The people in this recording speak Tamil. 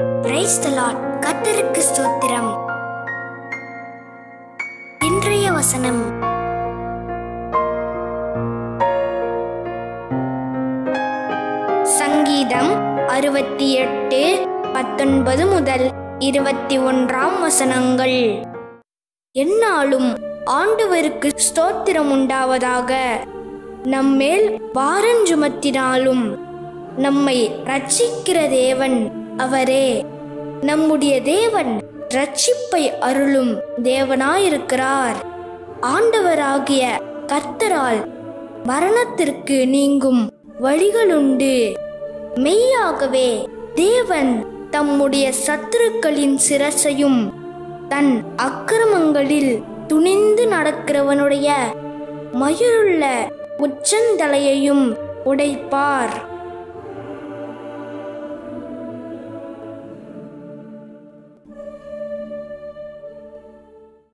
பிரைஸ் தலாட் கத்தருக்கு ஸ்தோத்திரம். இன்றைய வசனம். சங்கீதம் அறுபத்தி எட்டு பத்தொன்பது முதல் இருபத்தி ஒன்றாம் வசனங்கள். என்னாலும் ஆண்டவருக்கு ஸ்தோத்திரம் உண்டாவதாக. நம்மேல் பாரஞ்சுமத்தினாலும் நம்மை ரட்சிக்கிற தேவன். அவரே நம்முடைய தேவன் ரட்சிப்பை அருளும் தேவனாயிருக்கிறார். ஆண்டவராகிய கர்த்தரால் மரணத்திற்கு நீங்கும் வழிகளுண்டு. மெய்யாகவே தேவன் தம்முடைய சத்துருக்களின் சிரசையும் தன் அக்கிரமங்களில் துணிந்து நடக்கிறவனுடைய மயிருள்ள உச்சந்தலையையும் உடைப்பார்.